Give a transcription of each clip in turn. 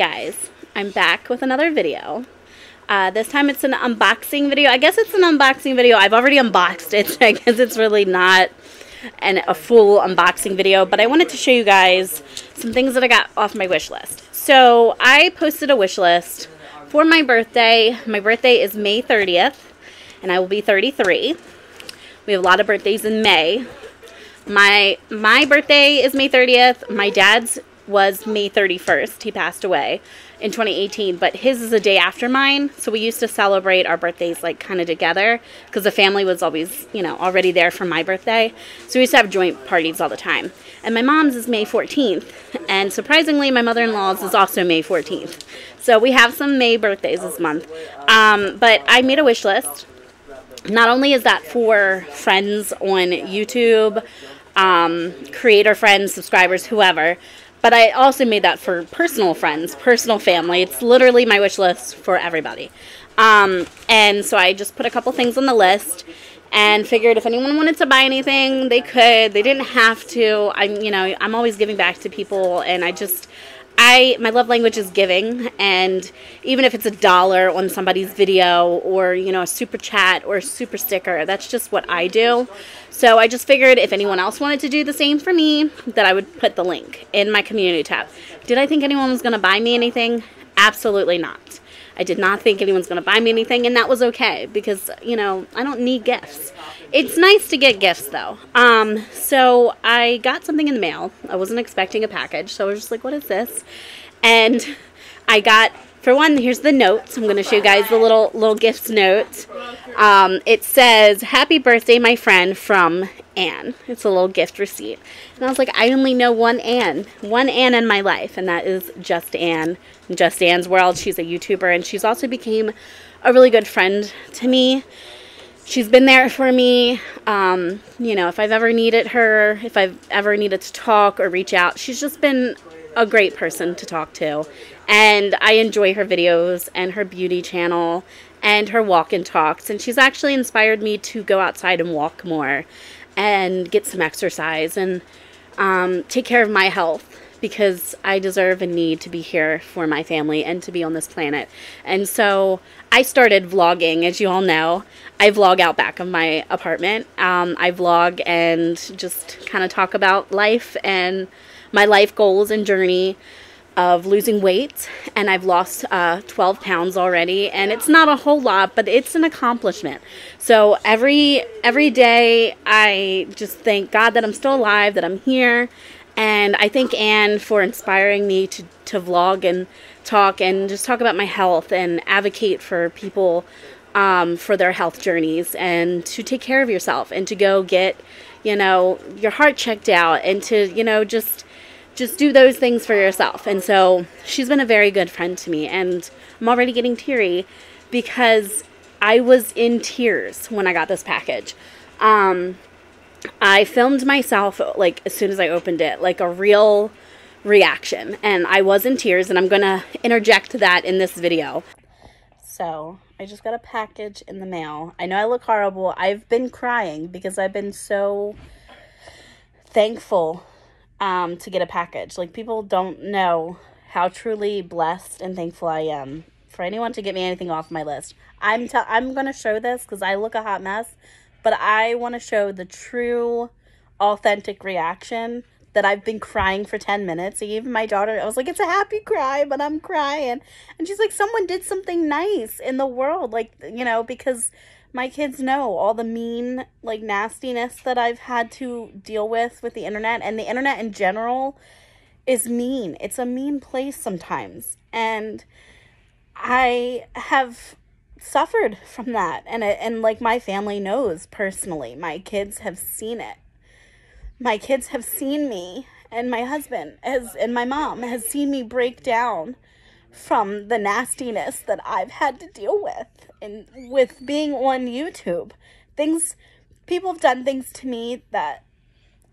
guys, I'm back with another video. Uh, this time it's an unboxing video. I guess it's an unboxing video. I've already unboxed it, I guess it's really not an, a full unboxing video, but I wanted to show you guys some things that I got off my wish list. So I posted a wish list for my birthday. My birthday is May 30th, and I will be 33. We have a lot of birthdays in May. My my birthday is May 30th. My dad's was May 31st. He passed away in 2018, but his is a day after mine. So we used to celebrate our birthdays like kind of together because the family was always, you know, already there for my birthday. So we used to have joint parties all the time. And my mom's is May 14th. And surprisingly, my mother in law's is also May 14th. So we have some May birthdays this month. Um, but I made a wish list. Not only is that for friends on YouTube, um, creator friends, subscribers, whoever, but I also made that for personal friends, personal family. It's literally my wish list for everybody. Um, and so I just put a couple things on the list and figured if anyone wanted to buy anything, they could. They didn't have to. I'm, you know, I'm always giving back to people, and I just, I, my love language is giving, and even if it's a dollar on somebody's video, or you know, a super chat or a super sticker, that's just what I do. So I just figured if anyone else wanted to do the same for me, that I would put the link in my community tab. Did I think anyone was going to buy me anything? Absolutely not. I did not think anyone's going to buy me anything, and that was okay because, you know, I don't need gifts. It's nice to get gifts, though. Um, so I got something in the mail. I wasn't expecting a package, so I was just like, what is this? And I got for one, here's the notes. I'm going to show you guys the little little gifts note. Um, it says, Happy birthday, my friend, from Anne. It's a little gift receipt. And I was like, I only know one Anne. One Anne in my life, and that is Just Anne. Just Anne's World. She's a YouTuber, and she's also became a really good friend to me. She's been there for me. Um, you know, if I've ever needed her, if I've ever needed to talk or reach out, she's just been a great person to talk to. And I enjoy her videos and her beauty channel and her walk and talks. And she's actually inspired me to go outside and walk more and get some exercise and um, take care of my health because I deserve and need to be here for my family and to be on this planet. And so I started vlogging, as you all know. I vlog out back of my apartment. Um, I vlog and just kind of talk about life and my life goals and journey of losing weight and I've lost uh, 12 pounds already and it's not a whole lot but it's an accomplishment. So every every day I just thank God that I'm still alive that I'm here and I thank Anne for inspiring me to, to vlog and talk and just talk about my health and advocate for people um, for their health journeys and to take care of yourself and to go get you know your heart checked out and to you know just just do those things for yourself. And so she's been a very good friend to me. And I'm already getting teary because I was in tears when I got this package. Um, I filmed myself like as soon as I opened it, like a real reaction. And I was in tears, and I'm going to interject that in this video. So I just got a package in the mail. I know I look horrible. I've been crying because I've been so thankful um, to get a package. Like, people don't know how truly blessed and thankful I am for anyone to get me anything off my list. I'm t- I'm going to show this because I look a hot mess, but I want to show the true, authentic reaction that I've been crying for 10 minutes. Even my daughter, I was like, it's a happy cry, but I'm crying. And she's like, someone did something nice in the world. Like, you know, because my kids know all the mean like nastiness that I've had to deal with with the internet and the internet in general is mean. It's a mean place sometimes. And I have suffered from that and it, and like my family knows personally. My kids have seen it. My kids have seen me and my husband has and my mom has seen me break down from the nastiness that I've had to deal with and with being on YouTube. Things people have done things to me that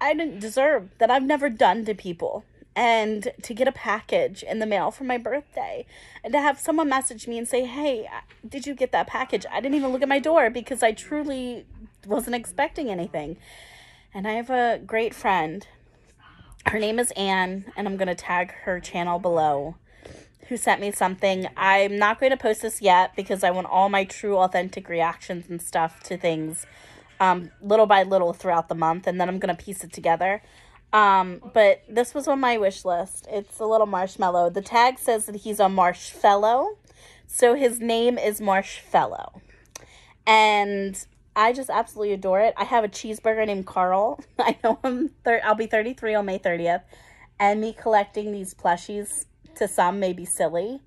I didn't deserve, that I've never done to people. And to get a package in the mail for my birthday and to have someone message me and say, Hey, did you get that package? I didn't even look at my door because I truly wasn't expecting anything. And I have a great friend. Her name is Anne, and I'm going to tag her channel below who sent me something. I'm not going to post this yet because I want all my true, authentic reactions and stuff to things um, little by little throughout the month, and then I'm going to piece it together. Um, but this was on my wish list. It's a little marshmallow. The tag says that he's a marshfellow, so his name is Marshfellow. And I just absolutely adore it. I have a cheeseburger named Carl. I know I'm thir- I'll be 33 on May 30th, and me collecting these plushies to some may be silly.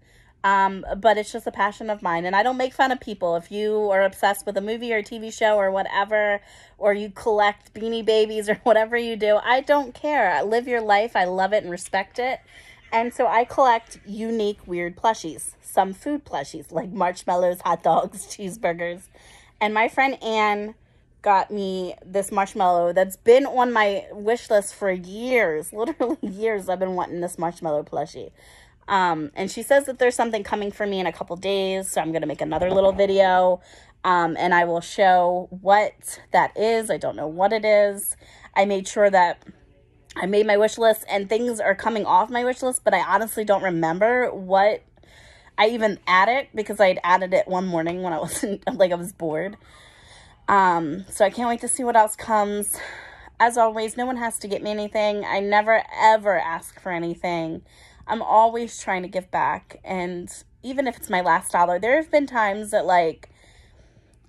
Um, but it's just a passion of mine. And I don't make fun of people. If you are obsessed with a movie or a TV show or whatever, or you collect beanie babies or whatever you do, I don't care. I live your life. I love it and respect it. And so I collect unique, weird plushies. Some food plushies like marshmallows, hot dogs, cheeseburgers. And my friend Anne got me this marshmallow that's been on my wish list for years. Literally years I've been wanting this marshmallow plushie. Um, and she says that there's something coming for me in a couple days, so I'm going to make another little video. Um, and I will show what that is. I don't know what it is. I made sure that I made my wish list and things are coming off my wish list, but I honestly don't remember what I even added because I had added it one morning when I wasn't like I was bored. Um, so I can't wait to see what else comes. As always, no one has to get me anything. I never ever ask for anything. I'm always trying to give back. And even if it's my last dollar, there have been times that, like,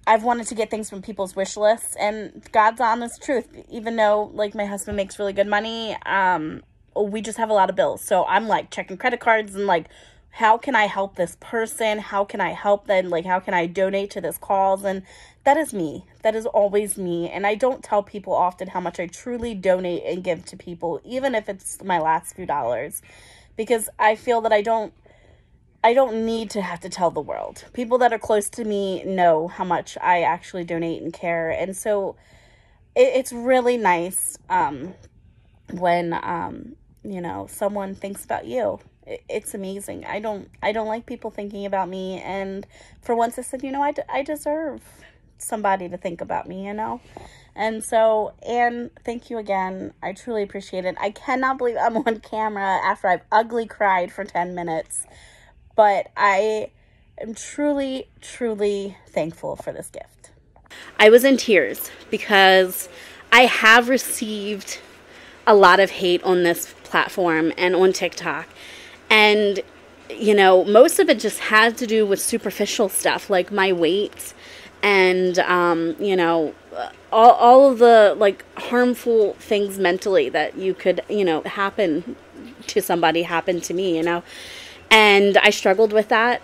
I've wanted to get things from people's wish lists. And God's honest truth, even though, like, my husband makes really good money, um, we just have a lot of bills. So I'm, like, checking credit cards and, like, how can I help this person? How can I help them? Like, how can I donate to this cause? And that is me. That is always me. And I don't tell people often how much I truly donate and give to people, even if it's my last few dollars because I feel that I don't I don't need to have to tell the world. People that are close to me know how much I actually donate and care. And so it, it's really nice um, when, um, you know, someone thinks about you. It, it's amazing. I don't, I don't like people thinking about me. And for once I said, you know, I, I deserve somebody to think about me, you know? And so, Anne, thank you again. I truly appreciate it. I cannot believe I'm on camera after I've ugly cried for 10 minutes. But I am truly, truly thankful for this gift. I was in tears because I have received a lot of hate on this platform and on TikTok. And, you know, most of it just had to do with superficial stuff like my weight and um, you know all, all of the like harmful things mentally that you could you know happen to somebody happen to me you know? And i struggled with that.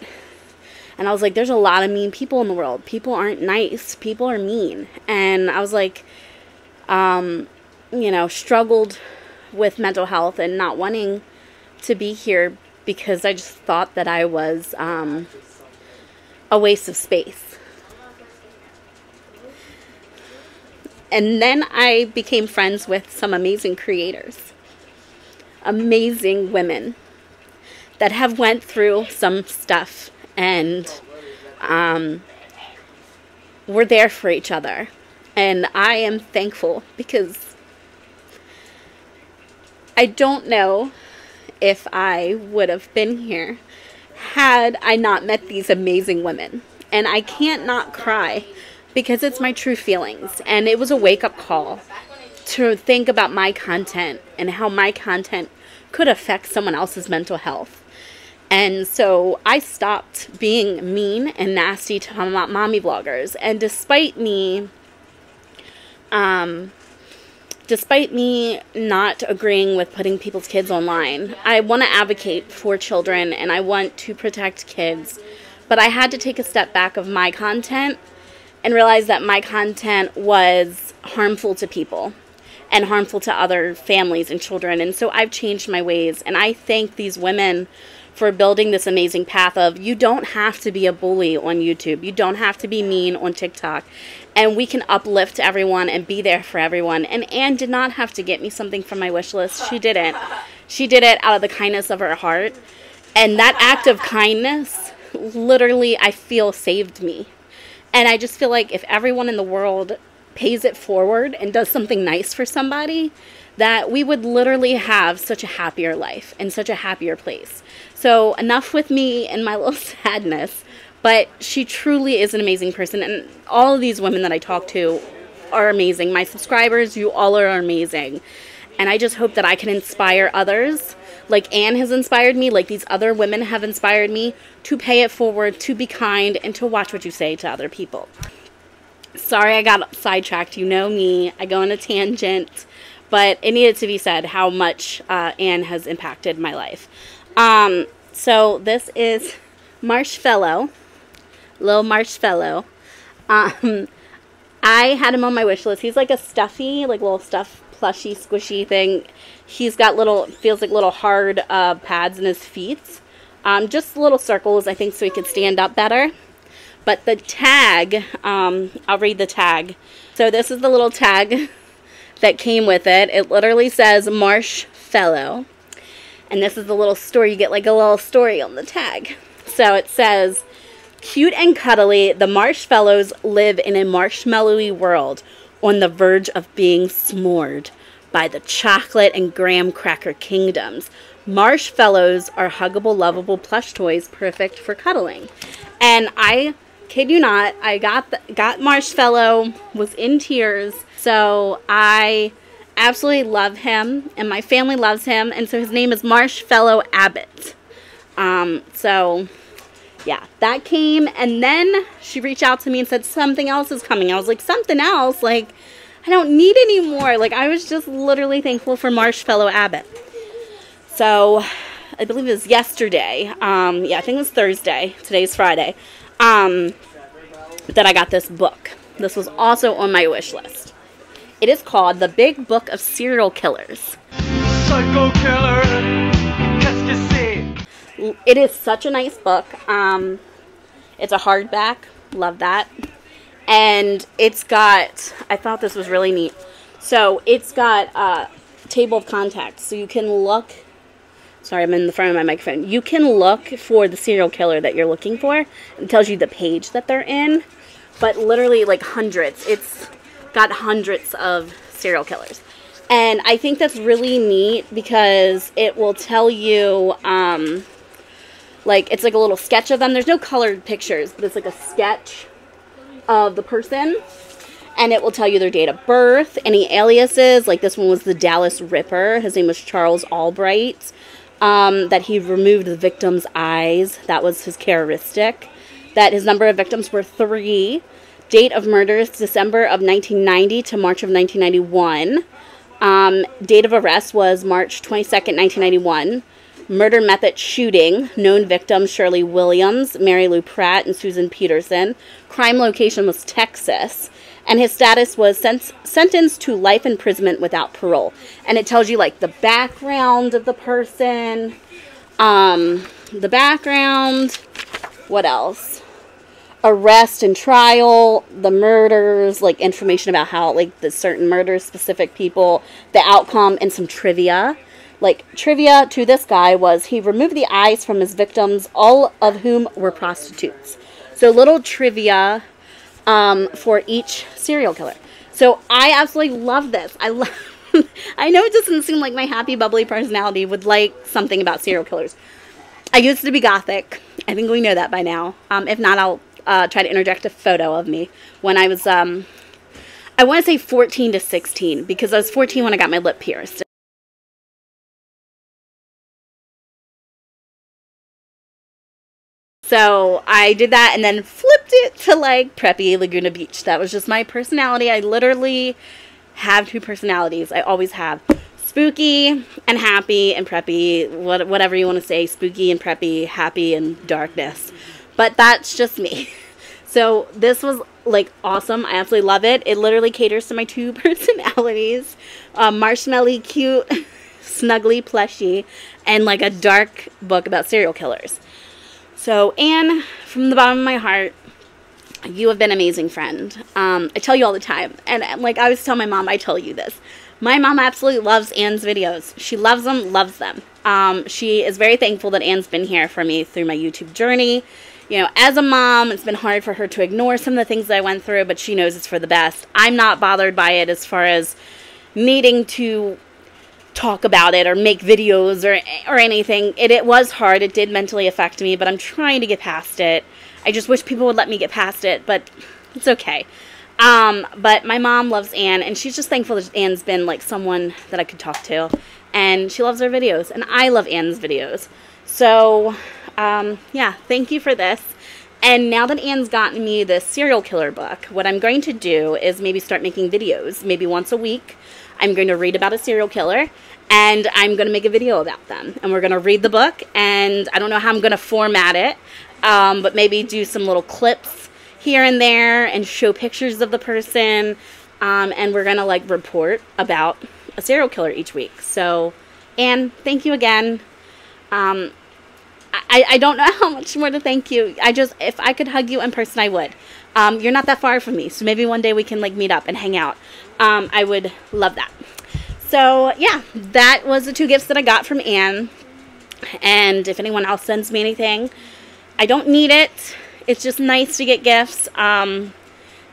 And i was like there's a lot of mean people in the world. People aren't nice. People are mean. And i was like um, you know struggled with mental health and not wanting to be here because i just thought that i was um, a waste of space And then I became friends with some amazing creators, amazing women that have went through some stuff and um, we're there for each other. And I am thankful because I don't know if I would have been here had I not met these amazing women. And I can't not cry because it's my true feelings. And it was a wake up call to think about my content and how my content could affect someone else's mental health. And so I stopped being mean and nasty to mommy bloggers. And despite me, um, despite me not agreeing with putting people's kids online, I want to advocate for children and I want to protect kids. But I had to take a step back of my content and realize that my content was harmful to people and harmful to other families and children. And so I've changed my ways. And I thank these women for building this amazing path of you don't have to be a bully on YouTube. You don't have to be mean on TikTok. And we can uplift everyone and be there for everyone. And Anne did not have to get me something from my wish list. She didn't. She did it out of the kindness of her heart. And that act of kindness literally, I feel, saved me. And I just feel like if everyone in the world pays it forward and does something nice for somebody, that we would literally have such a happier life and such a happier place. So, enough with me and my little sadness, but she truly is an amazing person. And all of these women that I talk to are amazing. My subscribers, you all are amazing. And I just hope that I can inspire others, like Anne has inspired me, like these other women have inspired me, to pay it forward, to be kind, and to watch what you say to other people. Sorry I got sidetracked. You know me. I go on a tangent. But it needed to be said how much uh, Anne has impacted my life. Um, so this is Marshfellow. Little Marshfellow. Um, I had him on my wish list. He's like a stuffy, like little stuff plushy, squishy thing. He's got little, feels like little hard uh, pads in his feet. Um, just little circles, I think, so he could stand up better. But the tag, um, I'll read the tag. So this is the little tag that came with it. It literally says Marsh Fellow. And this is the little story. You get like a little story on the tag. So it says, Cute and cuddly, the Marsh Fellows live in a marshmallowy world on the verge of being s'mored by the chocolate and graham cracker kingdoms. Marshfellows are huggable, lovable plush toys perfect for cuddling. And I kid you not, I got the, got Marshfellow, was in tears. So I absolutely love him, and my family loves him, and so his name is Marshfellow Abbott. Um, so yeah, that came, and then she reached out to me and said something else is coming. I was like, something else? Like, I don't need any more. Like, I was just literally thankful for Marshfellow Abbott. So, I believe it was yesterday. Um, yeah, I think it was Thursday. Today's Friday. Um, that I got this book. This was also on my wish list. It is called The Big Book of Serial Killers. Psycho Killer it is such a nice book. Um, it's a hardback. Love that. And it's got, I thought this was really neat. So it's got a table of contacts. So you can look, sorry, I'm in the front of my microphone. You can look for the serial killer that you're looking for. It tells you the page that they're in. But literally like hundreds. It's got hundreds of serial killers. And I think that's really neat because it will tell you, um, like it's like a little sketch of them. There's no colored pictures, but it's like a sketch of the person and it will tell you their date of birth, any aliases. Like this one was the Dallas Ripper. His name was Charles Albright. Um, that he removed the victim's eyes. That was his characteristic. That his number of victims were three. Date of murders December of 1990 to March of 1991. Um, date of arrest was March 22nd, 1991. Murder method shooting. Known victims Shirley Williams, Mary Lou Pratt, and Susan Peterson. Crime location was Texas. And his status was sen- sentenced to life imprisonment without parole. And it tells you like the background of the person, um, the background, what else? Arrest and trial, the murders, like information about how like the certain murders, specific people, the outcome, and some trivia like trivia to this guy was he removed the eyes from his victims, all of whom were prostitutes. So little trivia um, for each serial killer. So I absolutely love this. I love. I know it doesn't seem like my happy, bubbly personality would like something about serial killers. I used to be gothic. I think we know that by now. Um, if not, I'll uh, try to interject a photo of me when I was, um, I want to say 14 to 16 because I was 14 when I got my lip pierced. So I did that and then flipped it to like preppy Laguna Beach. That was just my personality. I literally have two personalities. I always have spooky and happy and preppy, what, whatever you want to say, spooky and preppy, happy and darkness. But that's just me. So this was like awesome. I absolutely love it. It literally caters to my two personalities. Um, marshmallow cute, snuggly plushy, and like a dark book about serial killers. So, Anne, from the bottom of my heart, you have been an amazing friend. Um, I tell you all the time. And like I always tell my mom, I tell you this. My mom absolutely loves Anne's videos. She loves them, loves them. Um, she is very thankful that Anne's been here for me through my YouTube journey. You know, as a mom, it's been hard for her to ignore some of the things that I went through, but she knows it's for the best. I'm not bothered by it as far as needing to talk about it or make videos or or anything. It it was hard. It did mentally affect me, but I'm trying to get past it. I just wish people would let me get past it, but it's okay. Um, but my mom loves Anne, and she's just thankful that Anne's been like someone that I could talk to, and she loves her videos, and I love Anne's videos. So, um, yeah, thank you for this. And now that Anne's gotten me the serial killer book, what I'm going to do is maybe start making videos, maybe once a week. I'm going to read about a serial killer and I'm going to make a video about them. And we're going to read the book, and I don't know how I'm going to format it, um, but maybe do some little clips here and there and show pictures of the person. Um, and we're going to like report about a serial killer each week. So, Anne, thank you again. Um, I, I don't know how much more to thank you. I just, if I could hug you in person, I would. Um, you're not that far from me, so maybe one day we can like meet up and hang out. Um, I would love that. So yeah, that was the two gifts that I got from Anne. And if anyone else sends me anything, I don't need it. It's just nice to get gifts. Um,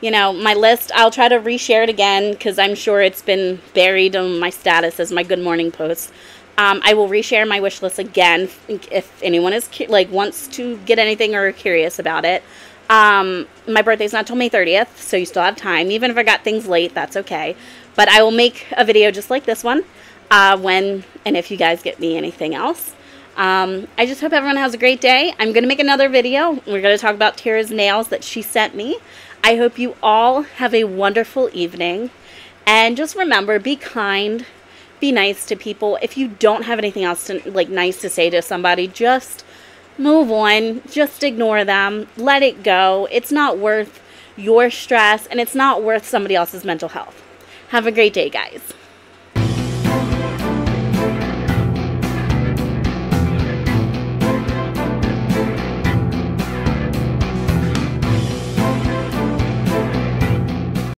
you know, my list, I'll try to reshare it again because I'm sure it's been buried on my status as my good morning post. Um, I will reshare my wish list again if anyone is like wants to get anything or curious about it. Um, my birthday's not till May 30th, so you still have time. Even if I got things late, that's okay. But I will make a video just like this one uh, when and if you guys get me anything else. Um, I just hope everyone has a great day. I'm going to make another video. We're going to talk about Tara's nails that she sent me. I hope you all have a wonderful evening. And just remember, be kind, be nice to people. If you don't have anything else to, like nice to say to somebody, just move on. Just ignore them. Let it go. It's not worth your stress and it's not worth somebody else's mental health. Have a great day, guys.